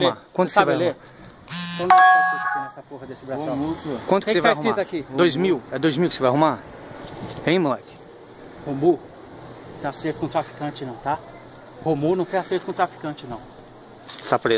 arrumar? Quanto você você vai ler? arrumar? Como que tá nessa porra desse braçal. Quanto que que que você tá vai escrito arrumar? aqui? Dois mil? É dois mil que você vai arrumar? Hein, moleque? Romu, tá acerto com traficante não, tá? Romu não quer acerto com traficante não. Tá preso.